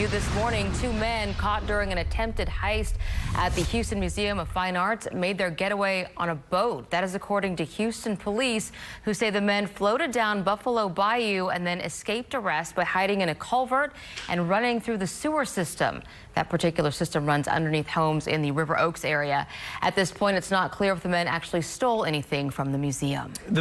New this morning, two men caught during an attempted heist at the Houston Museum of Fine Arts made their getaway on a boat. That is according to Houston police, who say the men floated down Buffalo Bayou and then escaped arrest by hiding in a culvert and running through the sewer system. That particular system runs underneath homes in the River Oaks area. At this point, it's not clear if the men actually stole anything from the museum. The